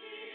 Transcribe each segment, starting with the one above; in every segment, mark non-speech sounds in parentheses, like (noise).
Yeah.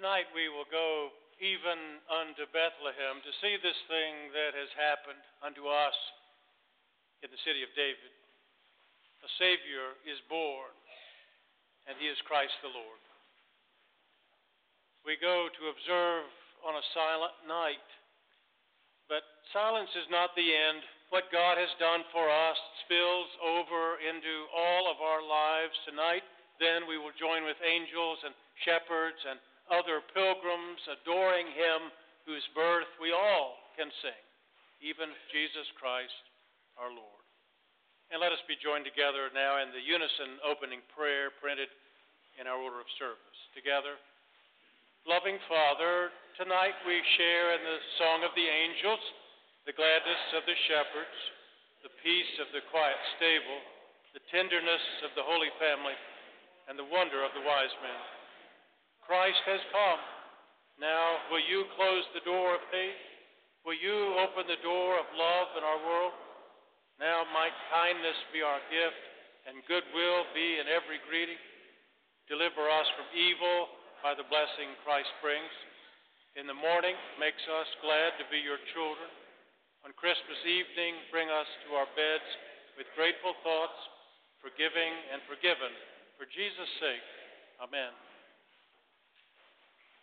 Tonight we will go even unto Bethlehem to see this thing that has happened unto us in the city of David. A Savior is born, and he is Christ the Lord. We go to observe on a silent night, but silence is not the end. What God has done for us spills over into all of our lives tonight. Then we will join with angels and shepherds and other pilgrims adoring him whose birth we all can sing, even Jesus Christ our Lord. And let us be joined together now in the unison opening prayer printed in our order of service. Together, loving Father, tonight we share in the song of the angels, the gladness of the shepherds, the peace of the quiet stable, the tenderness of the Holy Family, and the wonder of the wise men. Christ has come. Now, will you close the door of faith? Will you open the door of love in our world? Now, might kindness be our gift and goodwill be in every greeting. Deliver us from evil by the blessing Christ brings. In the morning, makes us glad to be your children. On Christmas evening, bring us to our beds with grateful thoughts, forgiving and forgiven. For Jesus' sake, amen.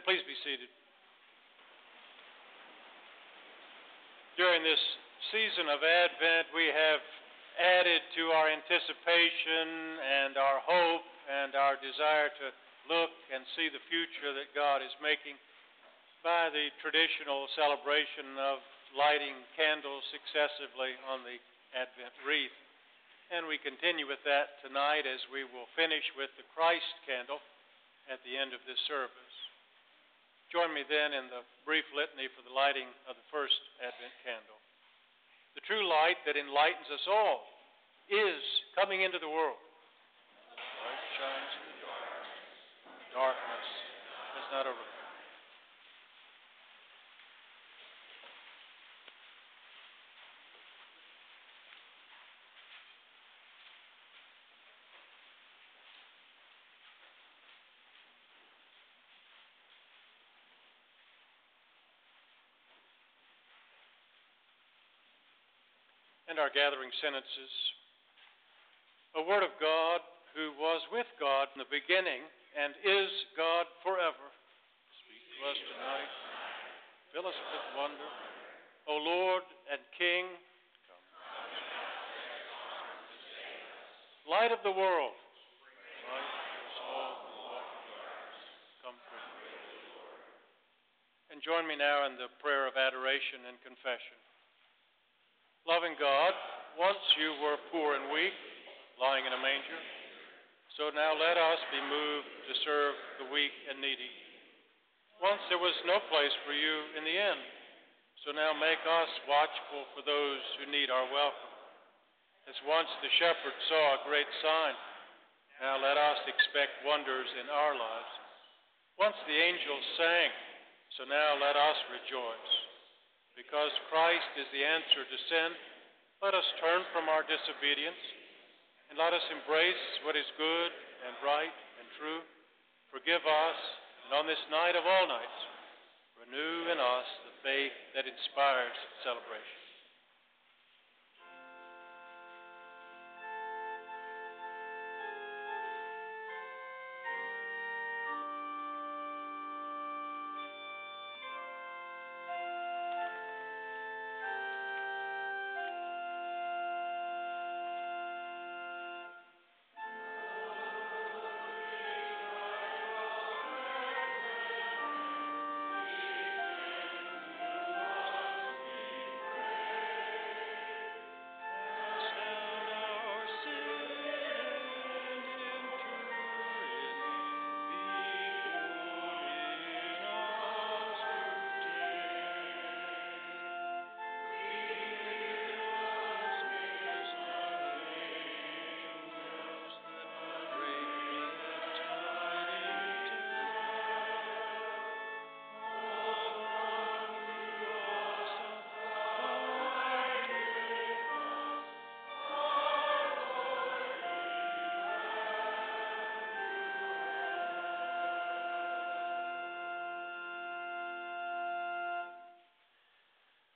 And please be seated. During this season of Advent, we have added to our anticipation and our hope and our desire to look and see the future that God is making by the traditional celebration of lighting candles successively on the Advent wreath. And we continue with that tonight as we will finish with the Christ candle at the end of this service. Join me then in the brief litany for the lighting of the first Advent candle. The true light that enlightens us all is coming into the world. Light shines in the darkness. Darkness has not overcome. And our gathering sentences. A word of God who was with God in the beginning and is God forever. Speak to us tonight. Fill us with wonder. O Lord and King. Light of the world. And join me now in the prayer of adoration and confession. Loving God, once you were poor and weak, lying in a manger. So now let us be moved to serve the weak and needy. Once there was no place for you in the inn. So now make us watchful for those who need our welcome. As once the shepherd saw a great sign, now let us expect wonders in our lives. Once the angels sang, so now let us rejoice. Because Christ is the answer to sin, let us turn from our disobedience and let us embrace what is good and right and true. Forgive us, and on this night of all nights, renew in us the faith that inspires celebration.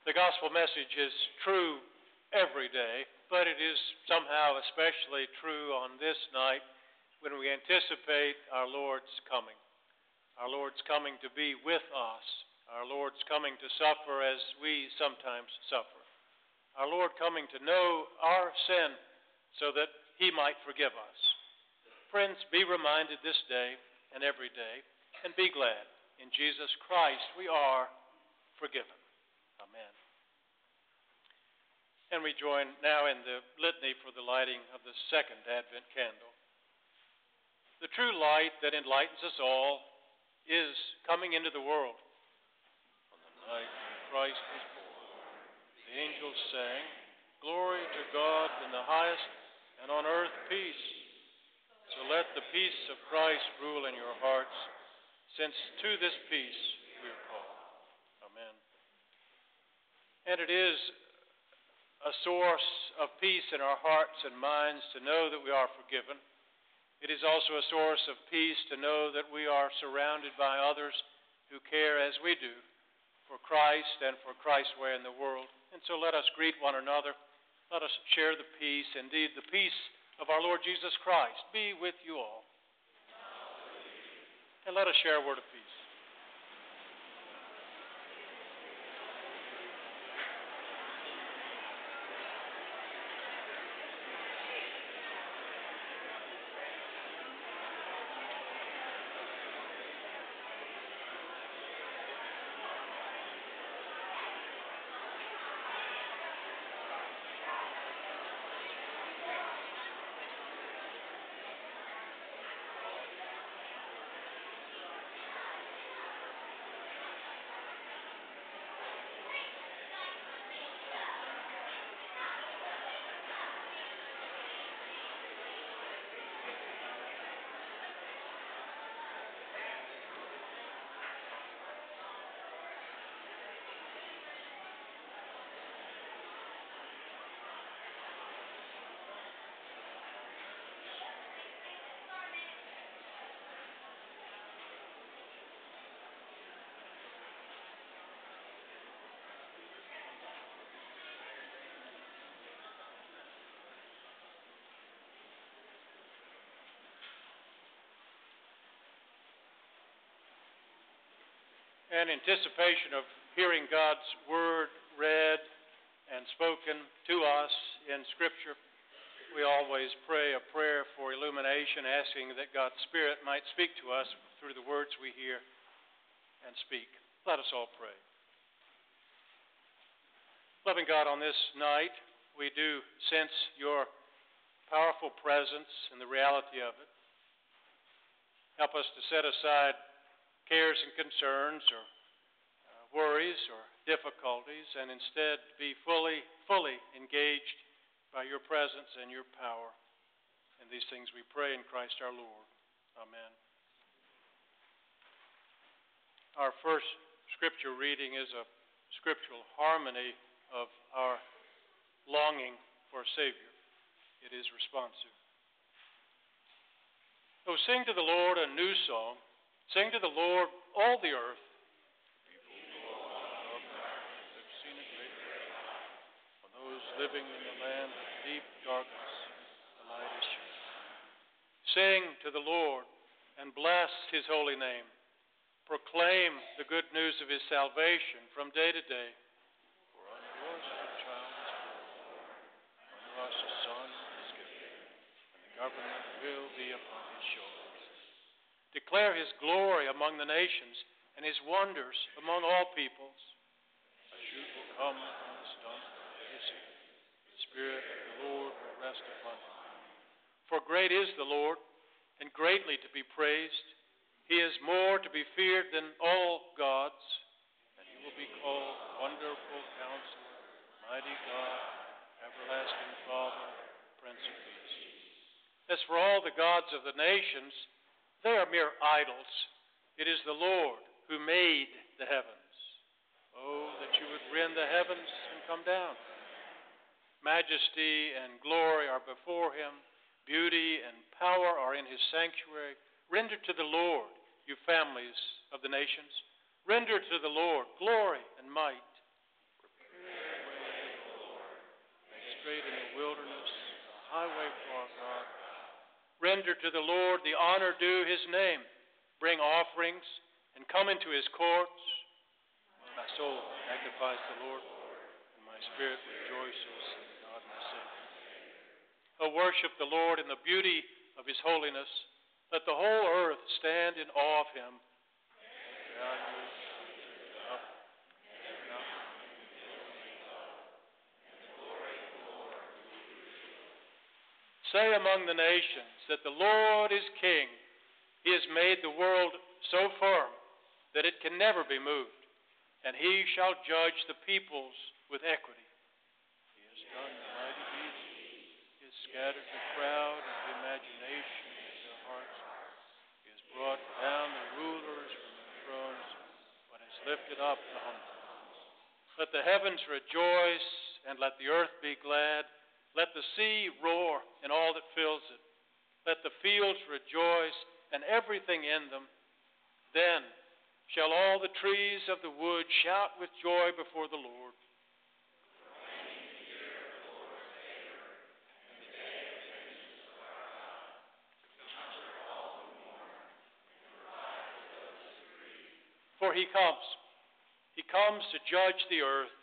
The gospel message is true every day, but it is somehow especially true on this night when we anticipate our Lord's coming. Our Lord's coming to be with us. Our Lord's coming to suffer as we sometimes suffer. Our Lord coming to know our sin so that He might forgive us. Friends, be reminded this day and every day, and be glad. In Jesus Christ we are forgiven. Amen. And we join now in the litany for the lighting of the second Advent candle. The true light that enlightens us all is coming into the world. On the night when Christ was born, the angels sang, Glory to God in the highest, and on earth peace. So let the peace of Christ rule in your hearts, since to this peace we are called. Amen. And it is a source of peace in our hearts and minds to know that we are forgiven. It is also a source of peace to know that we are surrounded by others who care as we do for Christ and for Christ's way in the world. And so let us greet one another. Let us share the peace, indeed, the peace of our Lord Jesus Christ be with you all. And let us share a word of peace. In anticipation of hearing God's word read and spoken to us in Scripture, we always pray a prayer for illumination, asking that God's Spirit might speak to us through the words we hear and speak. Let us all pray. Loving God, on this night, we do sense your powerful presence and the reality of it. Help us to set aside cares and concerns or uh, worries or difficulties and instead be fully, fully engaged by your presence and your power. And these things we pray in Christ our Lord. Amen. Our first scripture reading is a scriptural harmony of our longing for a Savior. It is responsive. Oh, sing to the Lord a new song. Sing to the Lord all the earth. For those living in the land of deep darkness, the light is shining. Sing to the Lord and bless his holy name. Proclaim the good news of his salvation from day to day. government will be upon. Declare his glory among the nations and his wonders among all peoples. A shoot will come from the stump of his The Spirit of the Lord will rest upon him. For great is the Lord, and greatly to be praised. He is more to be feared than all gods, and he will be called Wonderful Counselor, Mighty God, Everlasting Father, Prince of Peace. As for all the gods of the nations, they are mere idols. It is the Lord who made the heavens. Oh, that you would rend the heavens and come down. Majesty and glory are before him, beauty and power are in his sanctuary. Render to the Lord, you families of the nations. Render to the Lord glory and might. Prepare the way Lord. Straight the wilderness a highway for our God. Render to the Lord the honor due his name. Bring offerings and come into his courts. My soul magnifies the Lord, and my spirit rejoices in God my Savior. Oh, worship the Lord in the beauty of his holiness. Let the whole earth stand in awe of him. Say among the nations that the Lord is king. He has made the world so firm that it can never be moved, and he shall judge the peoples with equity. He has done the mighty deeds. He has scattered the crowd of the imagination in their hearts. He has brought down the rulers from their thrones, but has lifted up the humble. Let the heavens rejoice, and let the earth be glad. Let the sea roar and all that fills it. Let the fields rejoice and everything in them. Then shall all the trees of the wood shout with joy before the Lord. For he comes. He comes to judge the earth.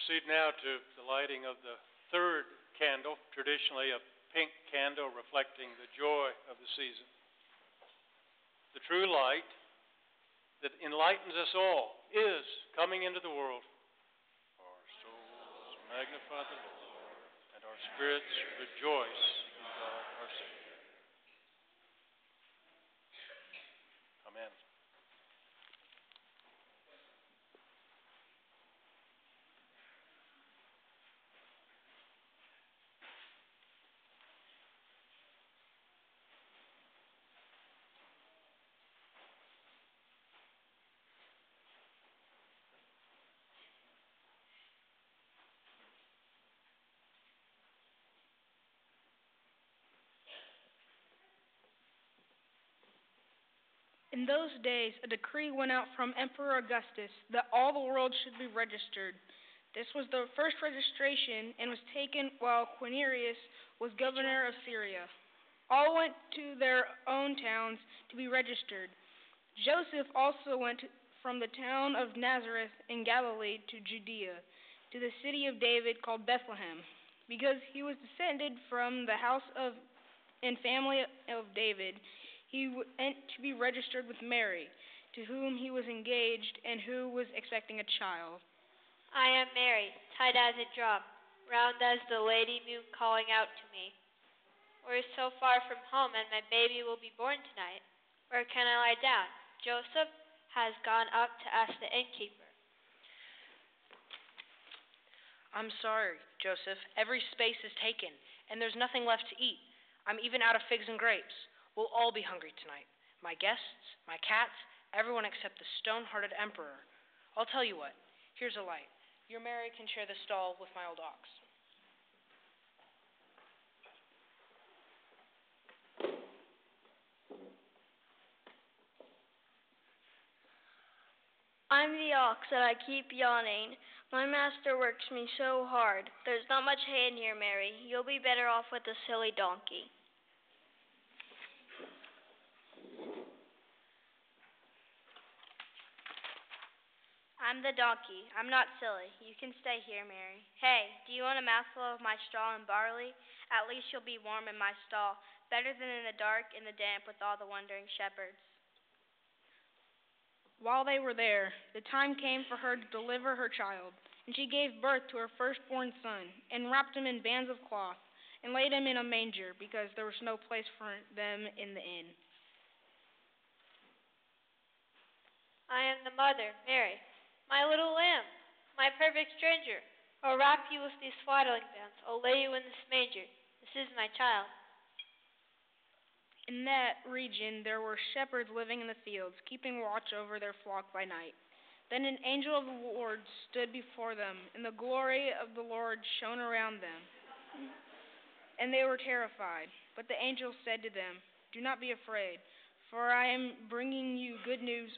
Proceed now to the lighting of the third candle, traditionally a pink candle reflecting the joy of the season. The true light that enlightens us all is coming into the world. Our souls magnify the Lord, and our spirits rejoice in God our Savior. Amen. In those days, a decree went out from Emperor Augustus that all the world should be registered. This was the first registration and was taken while Quirinius was governor of Syria. All went to their own towns to be registered. Joseph also went from the town of Nazareth in Galilee to Judea, to the city of David called Bethlehem, because he was descended from the house of and family of David he went to be registered with Mary, to whom he was engaged and who was expecting a child. I am Mary, tied as a drum, round as the lady moon calling out to me. We're so far from home, and my baby will be born tonight. Where can I lie down? Joseph has gone up to ask the innkeeper. I'm sorry, Joseph. Every space is taken, and there's nothing left to eat. I'm even out of figs and grapes. We'll all be hungry tonight. My guests, my cats, everyone except the stone hearted emperor. I'll tell you what. Here's a light. Your Mary can share the stall with my old ox. I'm the ox that I keep yawning. My master works me so hard. There's not much hay in here, Mary. You'll be better off with a silly donkey. I'm the donkey. I'm not silly. You can stay here, Mary. Hey, do you want a mouthful of my straw and barley? At least you'll be warm in my stall, better than in the dark and the damp with all the wandering shepherds. While they were there, the time came for her to deliver her child, and she gave birth to her firstborn son, and wrapped him in bands of cloth, and laid him in a manger, because there was no place for them in the inn. I am the mother, Mary my little lamb, my perfect stranger. I'll wrap you with these swaddling bands. I'll lay you in this manger. This is my child. In that region there were shepherds living in the fields, keeping watch over their flock by night. Then an angel of the Lord stood before them, and the glory of the Lord shone around them. And they were terrified. But the angel said to them, Do not be afraid, for I am bringing you good news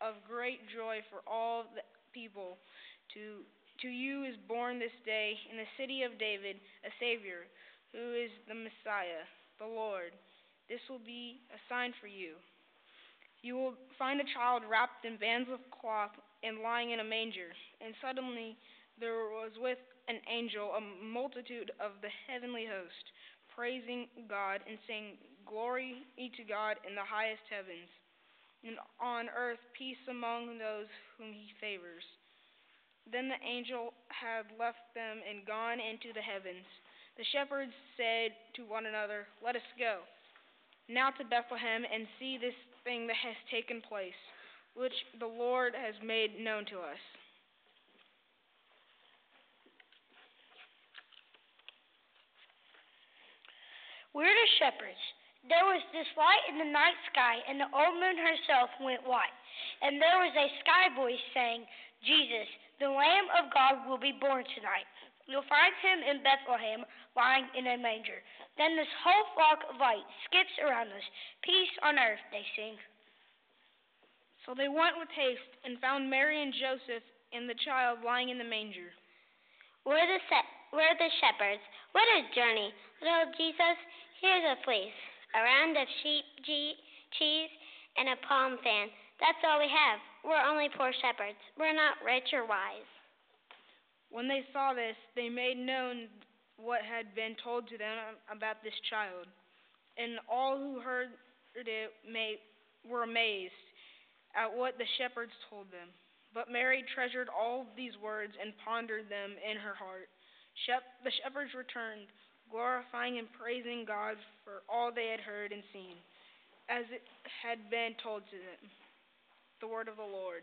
of great joy for all the people. To, to you is born this day in the city of David a Savior, who is the Messiah, the Lord. This will be a sign for you. You will find a child wrapped in bands of cloth and lying in a manger. And suddenly there was with an angel a multitude of the heavenly host, praising God and saying, Glory be to God in the highest heavens and on earth peace among those whom he favors. Then the angel had left them and gone into the heavens. The shepherds said to one another, Let us go now to Bethlehem and see this thing that has taken place, which the Lord has made known to us. We're the shepherds. There was this light in the night sky, and the old moon herself went white. And there was a sky voice saying, Jesus, the Lamb of God, will be born tonight. You'll find him in Bethlehem, lying in a manger. Then this whole flock of light skips around us. Peace on earth, they sing. So they went with haste and found Mary and Joseph and the child lying in the manger. "where are the, se- we're the shepherds. What a journey. Little Jesus, here's a fleece a round of sheep cheese, and a palm fan. That's all we have. We're only poor shepherds. We're not rich or wise. When they saw this, they made known what had been told to them about this child. And all who heard it may, were amazed at what the shepherds told them. But Mary treasured all these words and pondered them in her heart. Shep- the shepherds returned, glorifying and praising God for all they had heard and seen, as it had been told to them. The word of the Lord.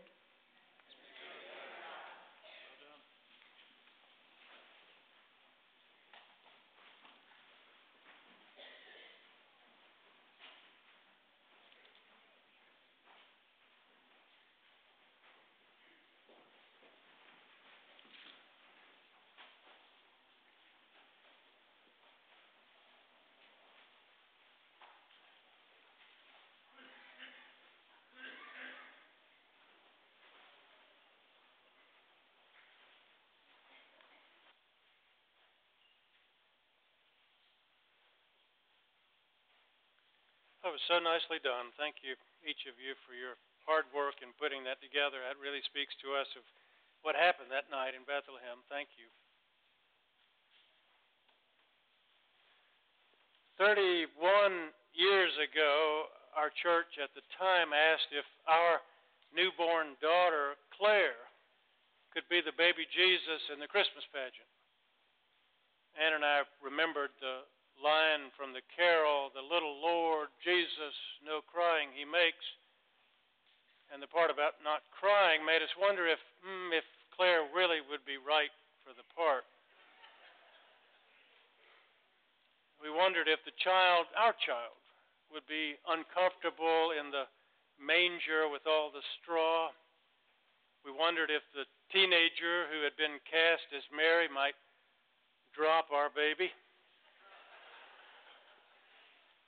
That was so nicely done. Thank you, each of you, for your hard work in putting that together. That really speaks to us of what happened that night in Bethlehem. Thank you. 31 years ago, our church at the time asked if our newborn daughter, Claire, could be the baby Jesus in the Christmas pageant. Anne and I remembered the line from the carol, The Little Lord Jesus, no crying he makes. And the part about not crying made us wonder if, hmm, if Claire really would be right for the part. We wondered if the child, our child, would be uncomfortable in the manger with all the straw. We wondered if the teenager who had been cast as Mary might drop our baby.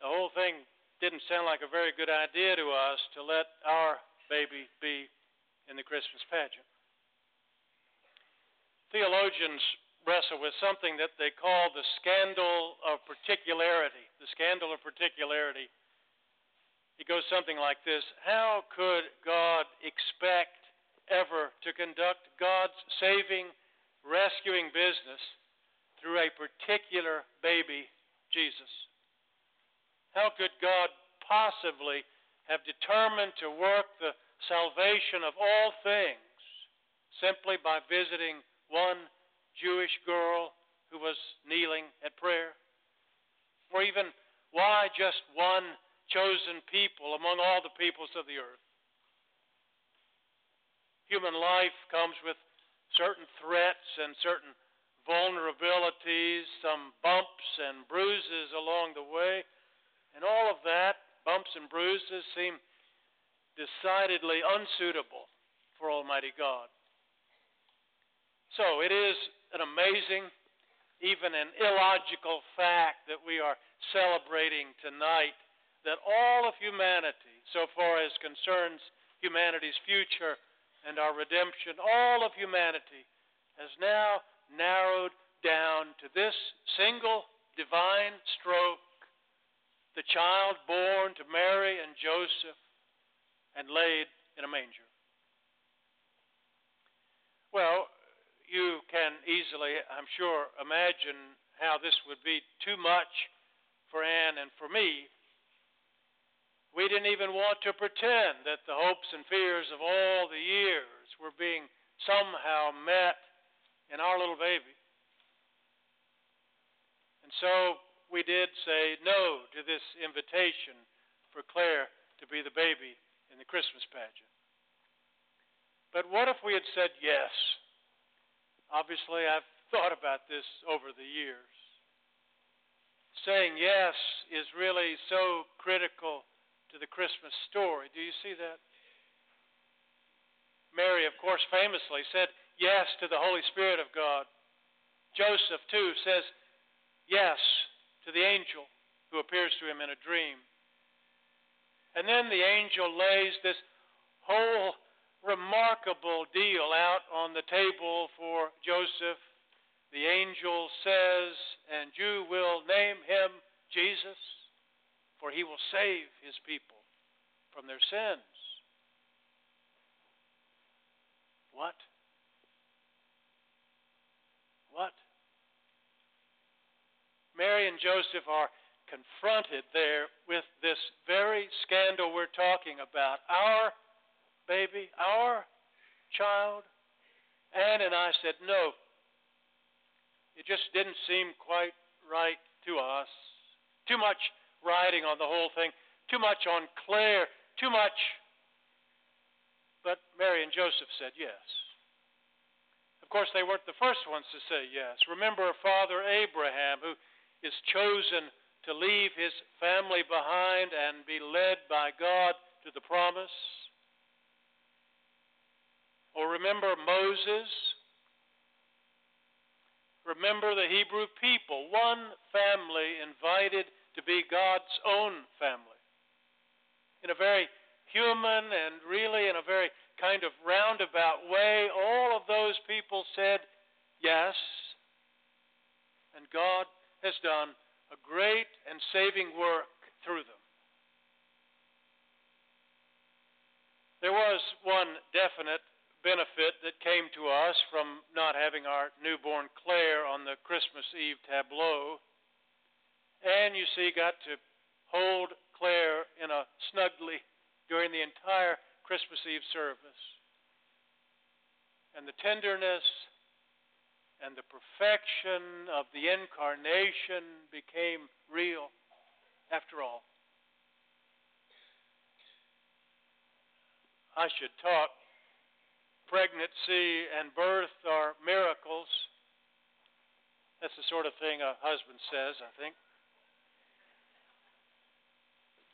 The whole thing didn't sound like a very good idea to us to let our baby be in the Christmas pageant. Theologians wrestle with something that they call the scandal of particularity. The scandal of particularity. It goes something like this How could God expect ever to conduct God's saving, rescuing business through a particular baby, Jesus? How could God possibly have determined to work the salvation of all things simply by visiting one Jewish girl who was kneeling at prayer? Or even why just one chosen people among all the peoples of the earth? Human life comes with certain threats and certain vulnerabilities, some bumps and bruises along the way. And all of that, bumps and bruises, seem decidedly unsuitable for Almighty God. So it is an amazing, even an illogical fact that we are celebrating tonight that all of humanity, so far as concerns humanity's future and our redemption, all of humanity has now narrowed down to this single divine stroke the child born to Mary and Joseph and laid in a manger. Well, you can easily, I'm sure, imagine how this would be too much for Anne and for me. We didn't even want to pretend that the hopes and fears of all the years were being somehow met in our little baby. And so we did say no to this invitation for Claire to be the baby in the Christmas pageant. But what if we had said yes? Obviously, I've thought about this over the years. Saying yes is really so critical to the Christmas story. Do you see that? Mary, of course, famously said yes to the Holy Spirit of God. Joseph, too, says yes to the angel who appears to him in a dream. And then the angel lays this whole remarkable deal out on the table for Joseph. The angel says, And you will name him Jesus, for he will save his people from their sins. What? Mary and Joseph are confronted there with this very scandal we're talking about. Our baby, our child. Anne and I said, no. It just didn't seem quite right to us. Too much riding on the whole thing, too much on Claire, too much. But Mary and Joseph said yes. Of course, they weren't the first ones to say yes. Remember Father Abraham, who is chosen to leave his family behind and be led by God to the promise. Or remember Moses. Remember the Hebrew people, one family invited to be God's own family. In a very human and really in a very kind of roundabout way, all of those people said yes. And God has done a great and saving work through them. There was one definite benefit that came to us from not having our newborn Claire on the Christmas Eve tableau. And you see, got to hold Claire in a Snugli during the entire Christmas Eve service. And the tenderness and the perfection of the incarnation became real after all. I should talk. Pregnancy and birth are miracles. That's the sort of thing a husband says, I think.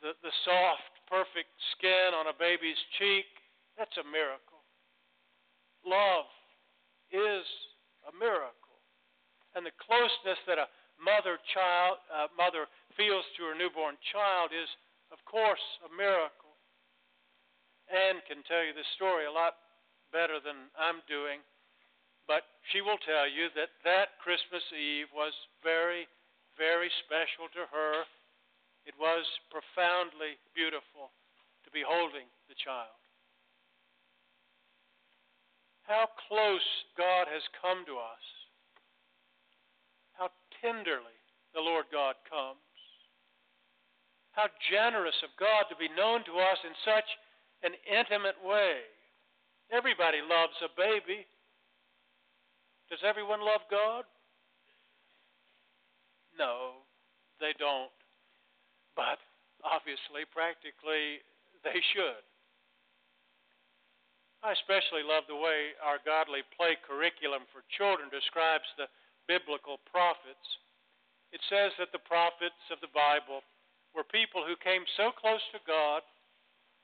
The, the soft, perfect skin on a baby's cheek, that's a miracle. Love is a miracle. And the closeness that a mother child mother feels to her newborn child is, of course, a miracle. Anne can tell you this story a lot better than I'm doing, but she will tell you that that Christmas Eve was very, very special to her. It was profoundly beautiful to be holding the child how close God has come to us, how tenderly the Lord God comes, how generous of God to be known to us in such an intimate way. Everybody loves a baby. Does everyone love God? No, they don't. But obviously, practically, they should. I especially love the way our godly play curriculum for children describes the biblical prophets. It says that the prophets of the Bible were people who came so close to God,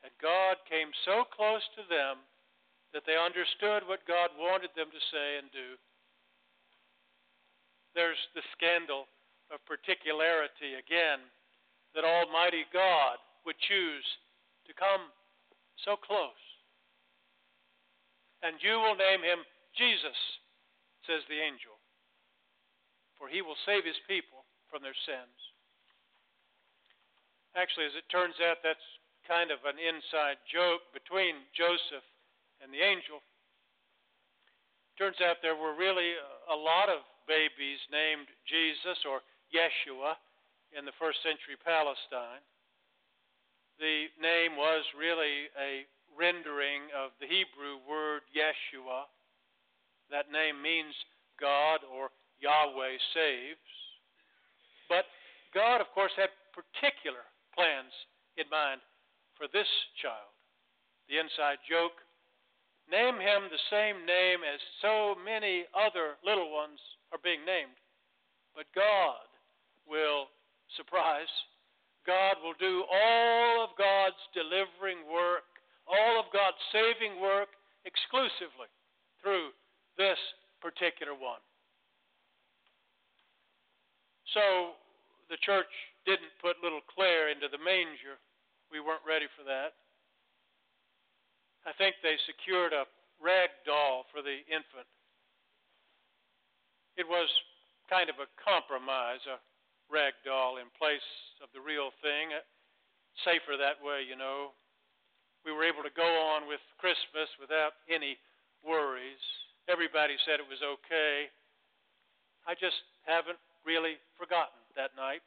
and God came so close to them that they understood what God wanted them to say and do. There's the scandal of particularity again, that Almighty God would choose to come so close and you will name him Jesus, says the angel, for he will save his people from their sins. Actually, as it turns out, that's kind of an inside joke between Joseph and the angel. Turns out there were really a lot of babies named Jesus or Yeshua in the first century Palestine. The name was really a rendering of the Hebrew word Yeshua. That name means God or Yahweh saves. But God, of course, had particular plans in mind for this child. The inside joke name him the same name as so many other little ones are being named. But God will surprise. God will do all of God's delivering work all of God's saving work exclusively through this particular one. So the church didn't put little Claire into the manger. We weren't ready for that. I think they secured a rag doll for the infant. It was kind of a compromise, a rag doll in place of the real thing. Uh, safer that way, you know we were able to go on with Christmas without any worries. Everybody said it was okay. I just haven't really forgotten. that night,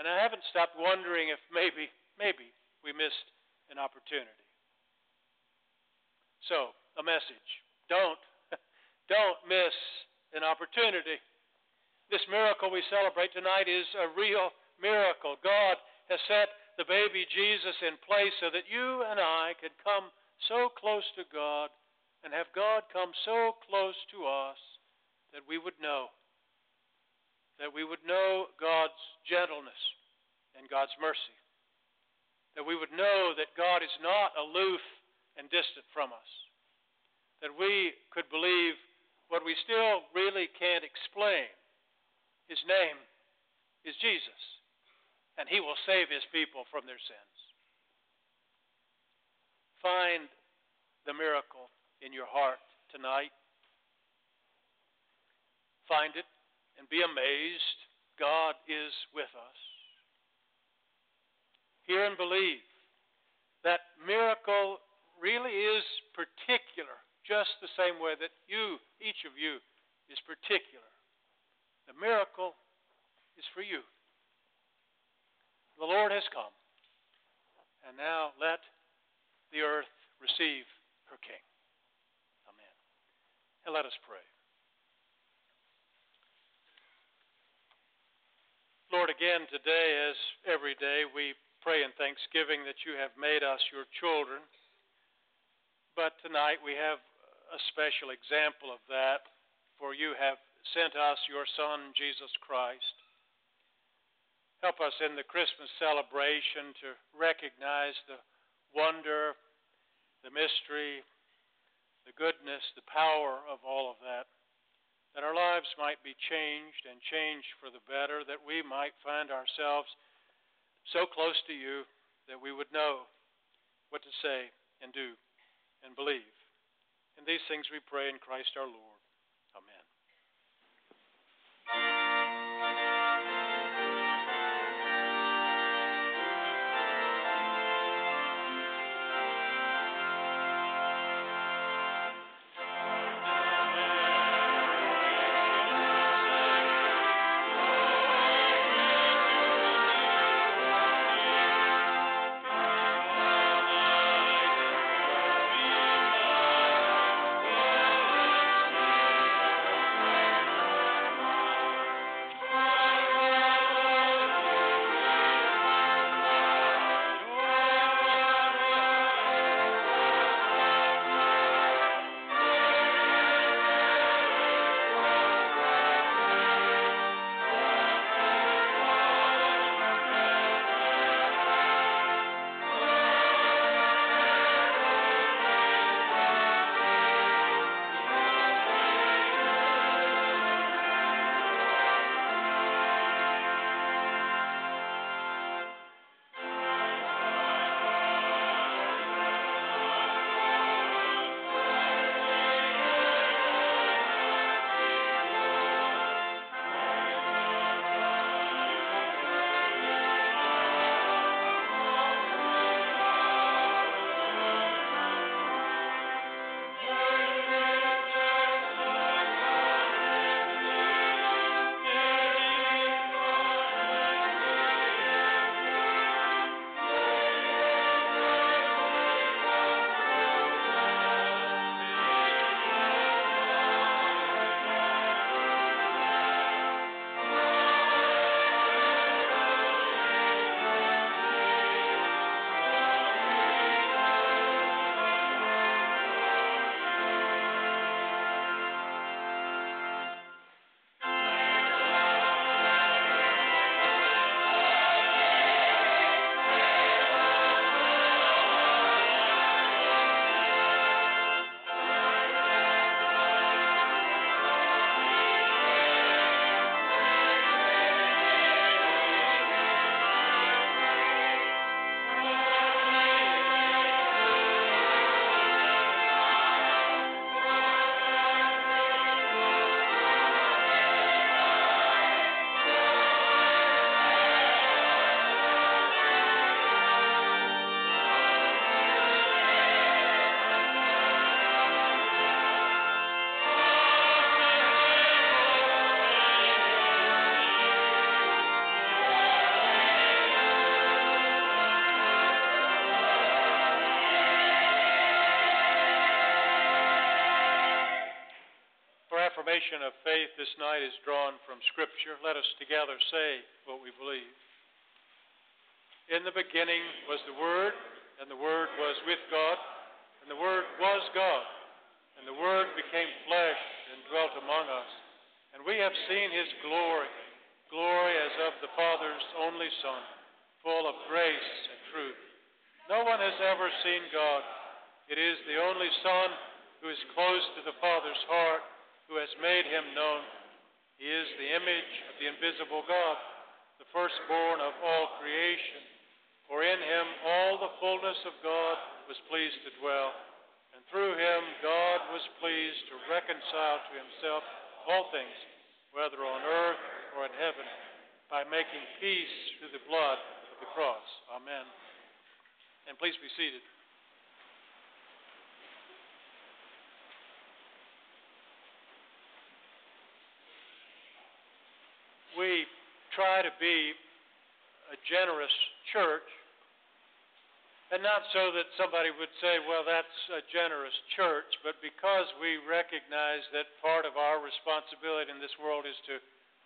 and I haven't stopped wondering if maybe, maybe we missed an opportunity. So, a message. Don't, (laughs) don't miss an opportunity. This miracle we celebrate tonight is a real miracle. God has set the baby Jesus in place so that you and I could come so close to God and have God come so close to us that we would know. That we would know God's gentleness and God's mercy. That we would know that God is not aloof and distant from us. That we could believe what we still really can't explain. His name is Jesus, and He will save His people from their sins. Find the miracle in your heart tonight. Find it and be amazed. God is with us. Hear and believe. That miracle really is particular, just the same way that you, each of you, is particular. The miracle is for you. The Lord has come. And now let the earth receive her King. Amen. And let us pray. Lord, again today, as every day, we pray in thanksgiving that you have made us your children. But tonight we have a special example of that, for you have sent us your Son, Jesus Christ. Help us in the Christmas celebration to recognize the wonder, the mystery, the goodness, the power of all of that that our lives might be changed and changed for the better, that we might find ourselves so close to you that we would know what to say and do and believe. And these things we pray in Christ our Lord. Amen. This night is drawn from Scripture. Let us together say what we believe. In the beginning was the Word, and the Word was with God, and the Word was God. And the Word became flesh and dwelt among us. And we have seen his glory, glory as of the Father's only Son, full of grace and truth. No one has ever seen God. It is the only Son who is close to the Father's heart, who has made him known. He is the image of the invisible God, the firstborn of all creation. For in him all the fullness of God was pleased to dwell and through him God was pleased to reconcile to himself all things, whether on earth or in heaven, by making peace through the blood of the cross. Amen. And please be seated. We try to be a generous church and not so that somebody would say, well, that's a generous church, but because we recognize that part of our responsibility in this world is to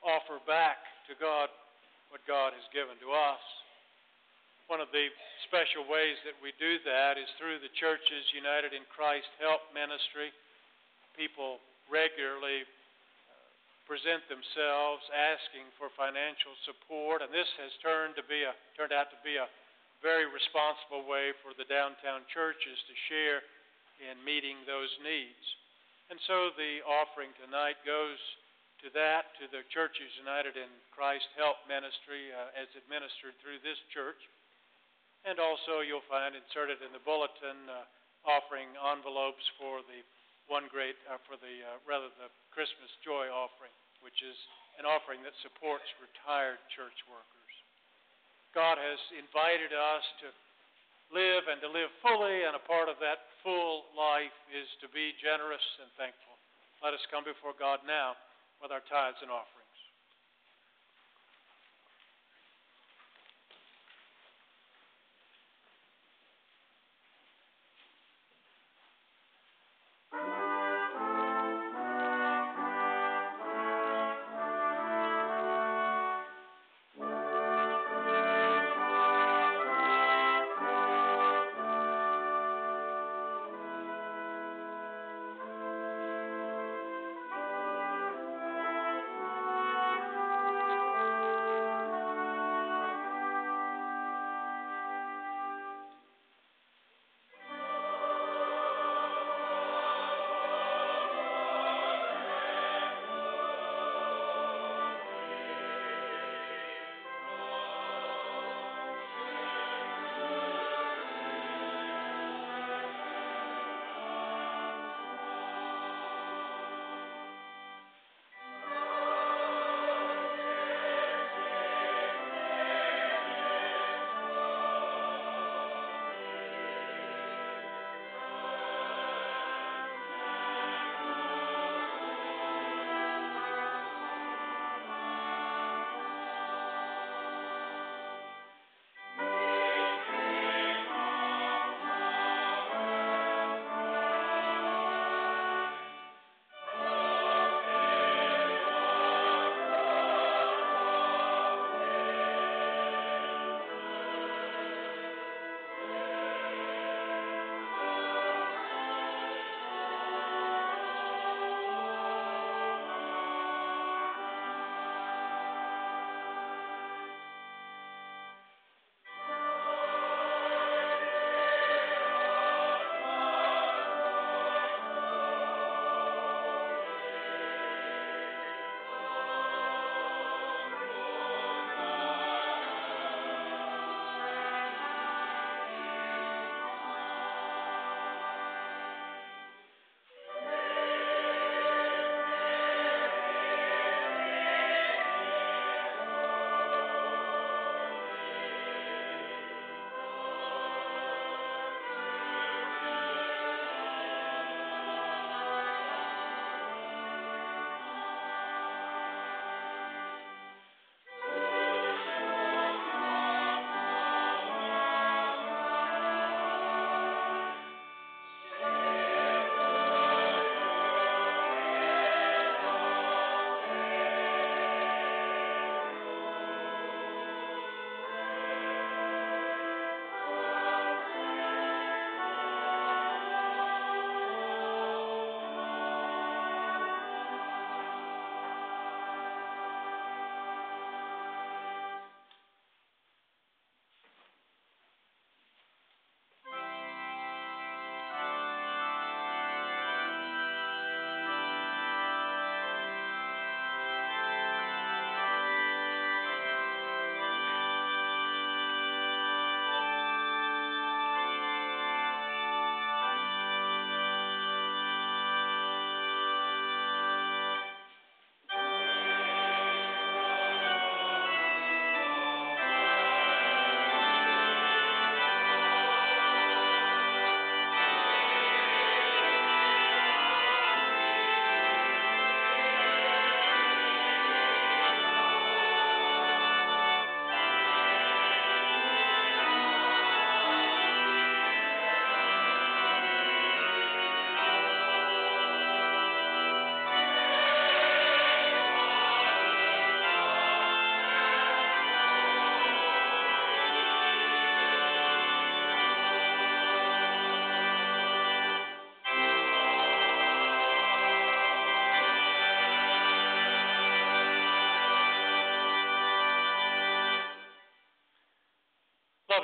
offer back to God what God has given to us. One of the special ways that we do that is through the Churches United in Christ Help Ministry. People regularly present themselves asking for financial support, and this has turned to be a turned out to be a very responsible way for the downtown churches to share in meeting those needs. And so the offering tonight goes to that, to the Churches United in Christ Help Ministry uh, as administered through this church. And also you'll find inserted in the bulletin uh, offering envelopes for the one great, uh, for the, uh, rather the Christmas Joy offering, which is an offering that supports retired church workers. God has invited us to live and to live fully, and a part of that full life is to be generous and thankful. Let us come before God now with our tithes and offerings.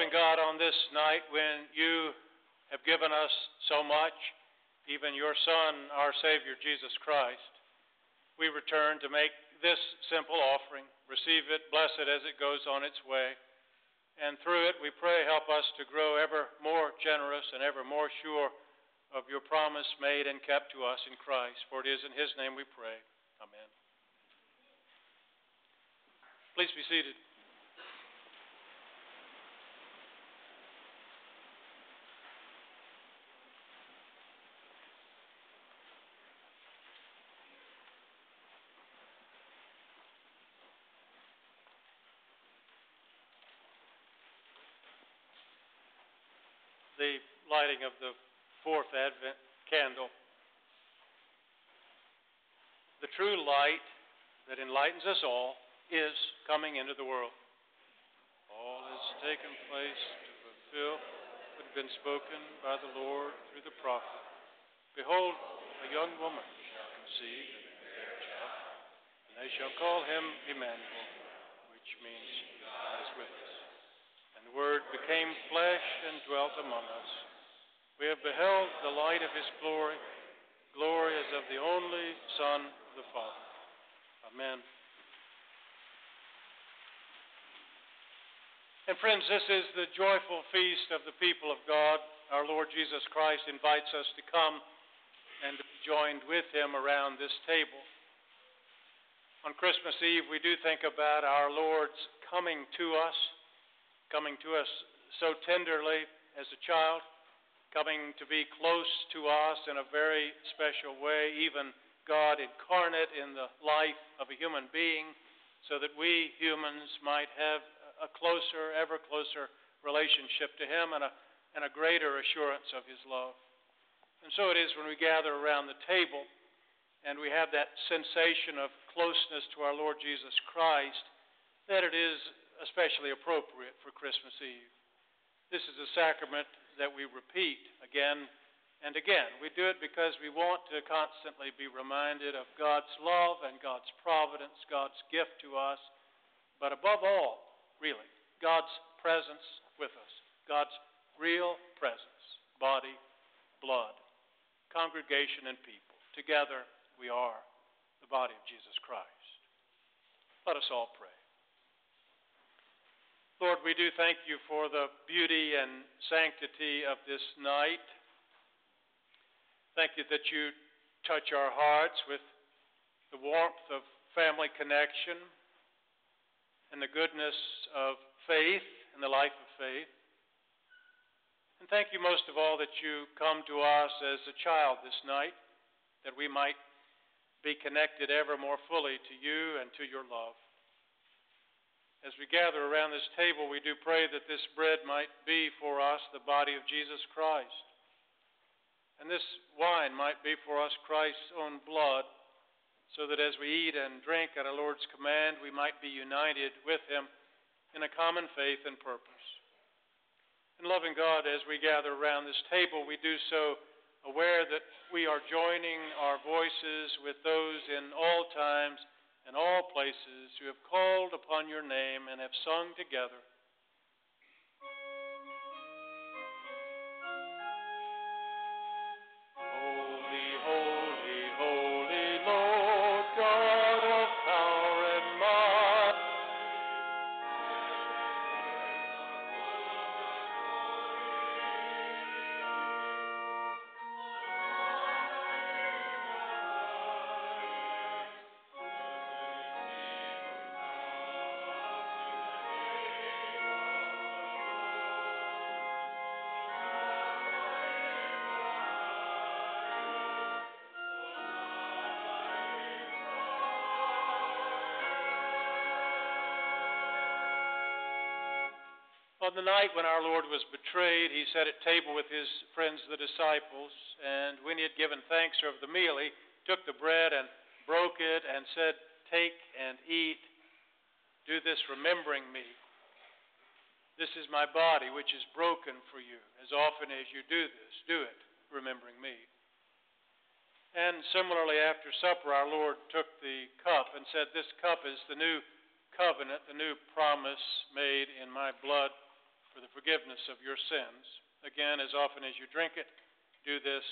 Loving God, on this night when you have given us so much, even your Son, our Savior, Jesus Christ, we return to make this simple offering, receive it, bless it as it goes on its way. And through it, we pray, help us to grow ever more generous and ever more sure of your promise made and kept to us in Christ. For it is in His name we pray. Amen. Please be seated. The lighting of the fourth Advent candle. The true light that enlightens us all is coming into the world. All has taken place to fulfill what had been spoken by the Lord through the prophet. Behold, a young woman shall conceive and bear a child, and they shall call him Emmanuel, which means God is with us. The Word became flesh and dwelt among us. We have beheld the light of his glory, glory as of the only Son of the Father. Amen. And friends, this is the joyful feast of the people of God. Our Lord Jesus Christ invites us to come and to be joined with him around this table. On Christmas Eve, we do think about our Lord's coming to us, coming to us so tenderly as a child, coming to be close to us in a very special way, even God incarnate in the life of a human being, so that we humans might have a closer, ever closer relationship to Him and a, and a greater assurance of His love. And so it is when we gather around the table and we have that sensation of closeness to our Lord Jesus Christ that it is especially appropriate for Christmas Eve. This is a sacrament that we repeat again and again. We do it because we want to constantly be reminded of God's love and God's providence, God's gift to us, but above all, really, God's presence with us, God's real presence, body, blood, congregation, and people. Together, we are the body of Jesus Christ. Let us all pray. Lord, we do thank you for the beauty and sanctity of this night. Thank you that you touch our hearts with the warmth of family connection and the goodness of faith and the life of faith. And thank you most of all that you come to us as a child this night, that we might be connected ever more fully to you and to your love. As we gather around this table, we do pray that this bread might be for us the body of Jesus Christ. And this wine might be for us Christ's own blood, so that as we eat and drink at our Lord's command, we might be united with Him in a common faith and purpose. And loving God, as we gather around this table, we do so aware that we are joining our voices with those in all times in all places who have called upon your name and have sung together. On the night when our Lord was betrayed, he sat at table with his friends, the disciples, and when he had given thanks over the meal, he took the bread and broke it and said, Take and eat. Do this remembering me. This is my body, which is broken for you. As often as you do this, do it, remembering me. And similarly, after supper, our Lord took the cup and said, This cup is the new covenant, the new promise made in my blood. For the forgiveness of your sins. Again, as often as you drink it, do this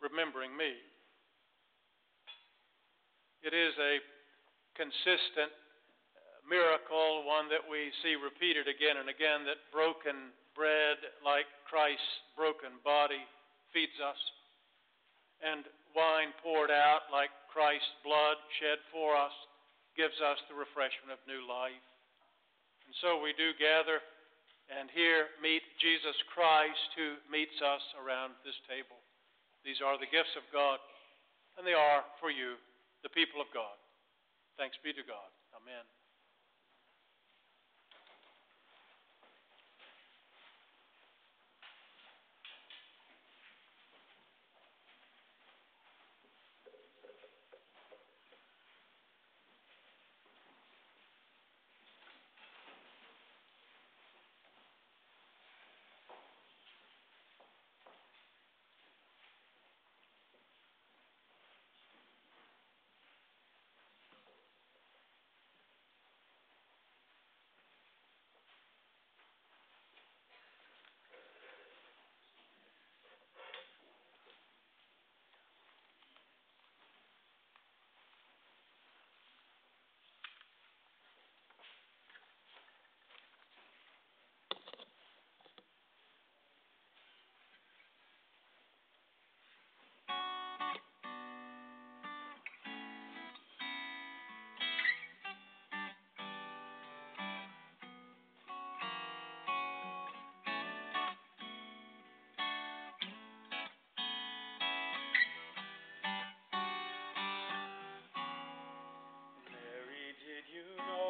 remembering me. It is a consistent uh, miracle, one that we see repeated again and again, that broken bread, like Christ's broken body, feeds us, and wine poured out, like Christ's blood shed for us, gives us the refreshment of new life. And so we do gather and here meet Jesus Christ who meets us around this table. These are the gifts of God, and they are for you, the people of God. Thanks be to God. Amen. you know.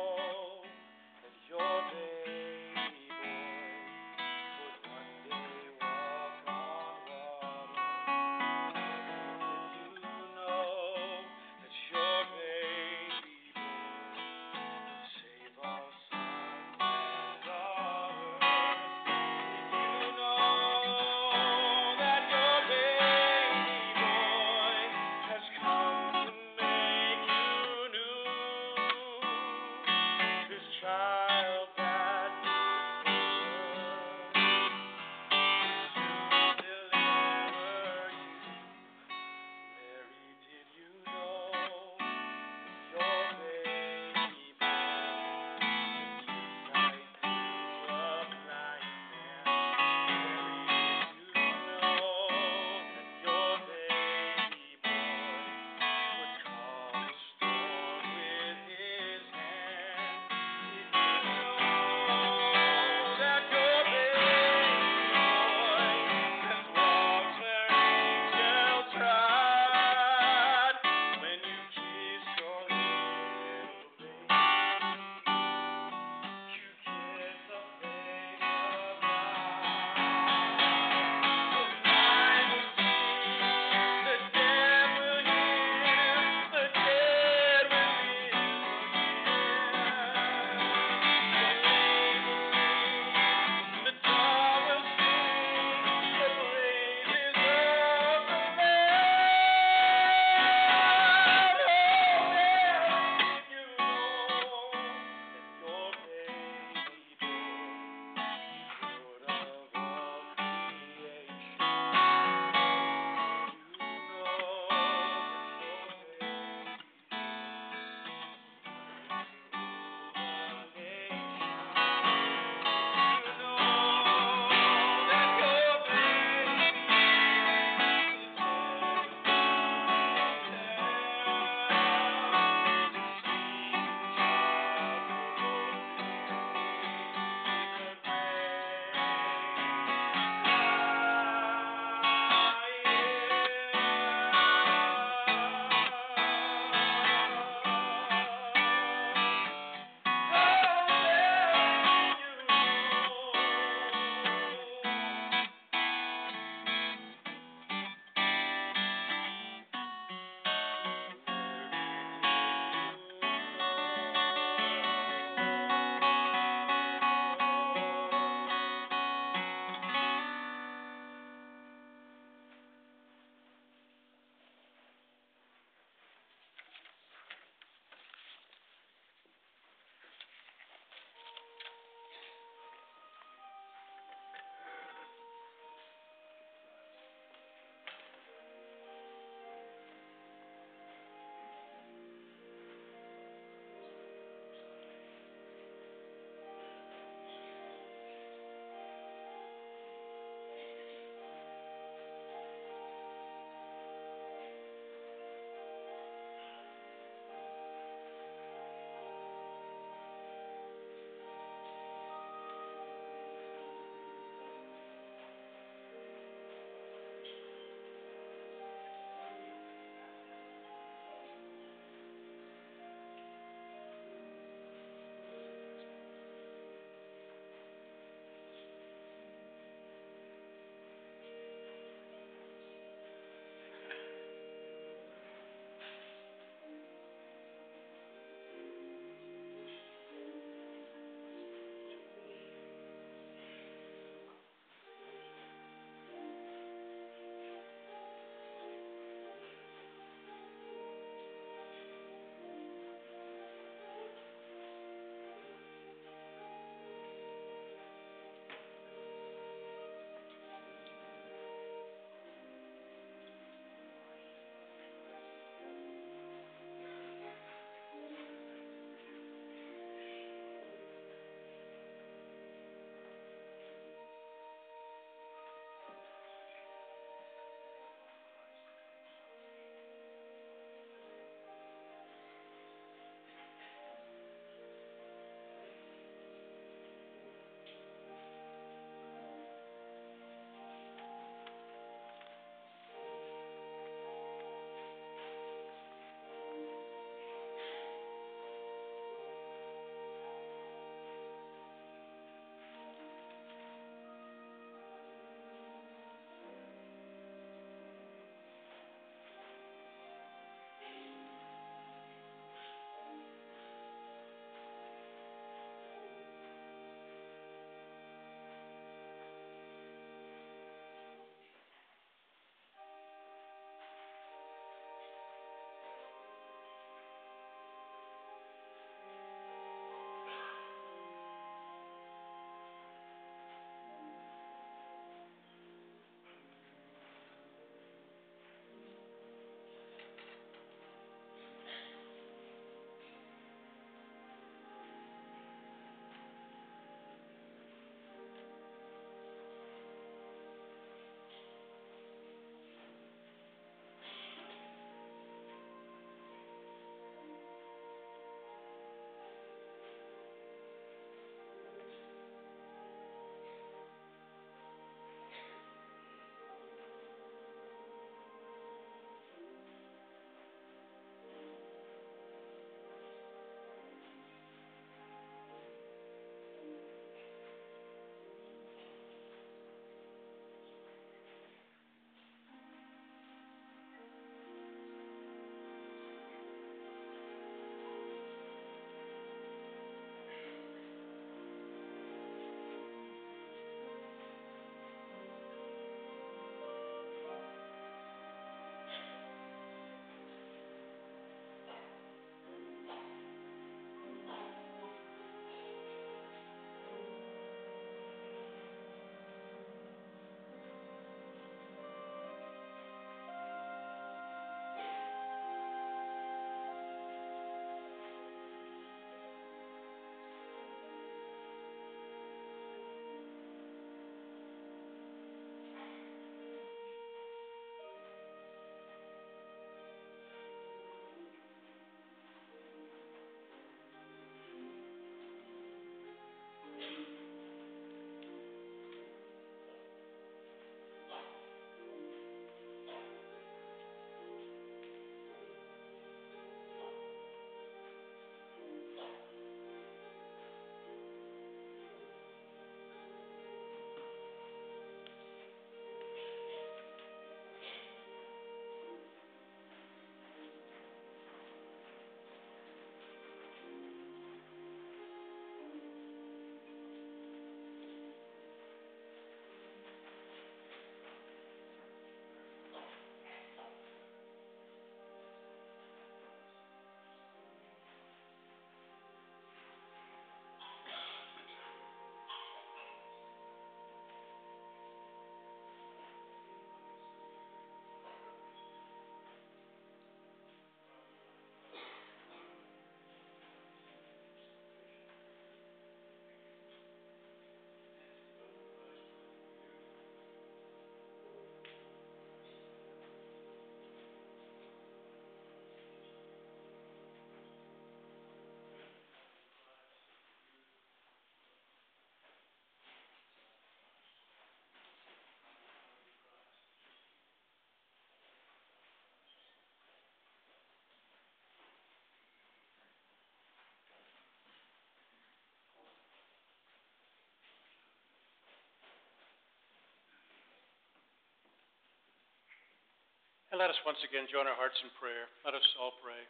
And let us once again join our hearts in prayer. Let us all pray.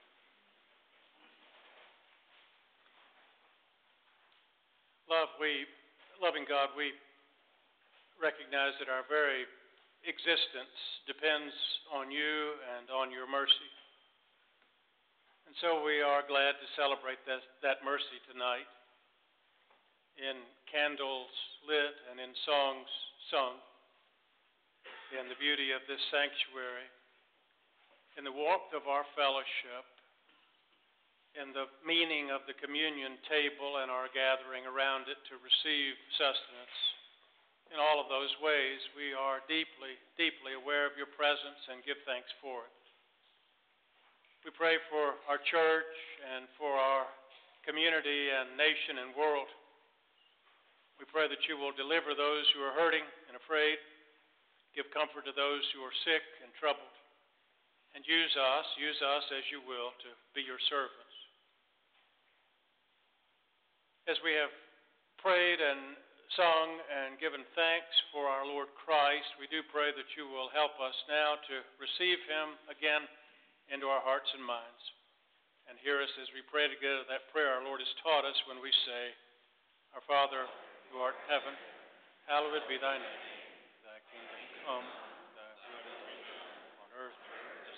Love, we, loving God, we recognize that our very existence depends on you and on your mercy. And so we are glad to celebrate that, that mercy tonight in candles lit and in songs sung, in the beauty of this sanctuary, in the warmth of our fellowship, in the meaning of the communion table and our gathering around it to receive sustenance. In all of those ways, we are deeply, deeply aware of your presence and give thanks for it. We pray for our church and for our community and nation and world. We pray that you will deliver those who are hurting and afraid, give comfort to those who are sick and troubled, and use us, use us as you will, to be your servants. As we have prayed and sung and given thanks for our Lord Christ, we do pray that you will help us now to receive him again into our hearts and minds. And hear us as we pray together that prayer our Lord has taught us when we say, Our Father, who art in heaven, hallowed be thy name. Thy kingdom come, thy will be done on earth